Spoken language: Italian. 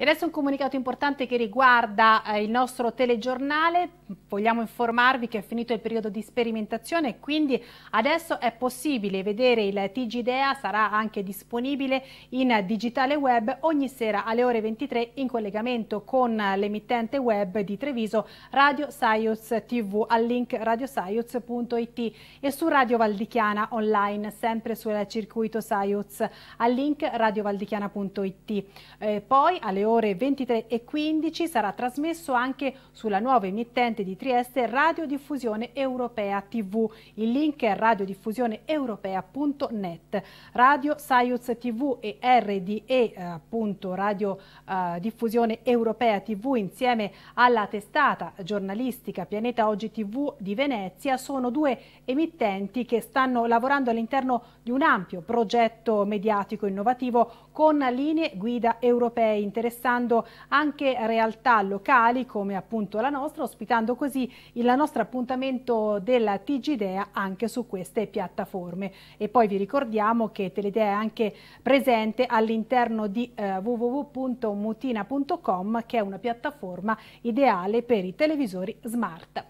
E adesso un comunicato importante che riguarda eh, il nostro telegiornale. Vogliamo informarvi che è finito il periodo di sperimentazione quindi adesso è possibile vedere il TG Idea, sarà anche disponibile in digitale web ogni sera alle ore 23 in collegamento con l'emittente web di Treviso Radio Saiuz TV al link radiosaiuz.it e su Radio Valdichiana online sempre sul circuito Saiuz al link radiovaldichiana.it. Eh, poi alle ore ore 23 e 15 sarà trasmesso anche sulla nuova emittente di Trieste Radiodiffusione Europea TV. Il link è radiodiffusioneeuropea.net. Radio Saiuz TV e RDE, appunto Radio uh, Diffusione Europea TV insieme alla testata giornalistica Pianeta Oggi TV di Venezia sono due emittenti che stanno lavorando all'interno di un ampio progetto mediatico innovativo con linee guida europee interessanti interessando anche realtà locali come appunto la nostra, ospitando così il nostro appuntamento della TG Idea anche su queste piattaforme. E poi vi ricordiamo che Teledea è anche presente all'interno di eh, www.mutina.com che è una piattaforma ideale per i televisori smart.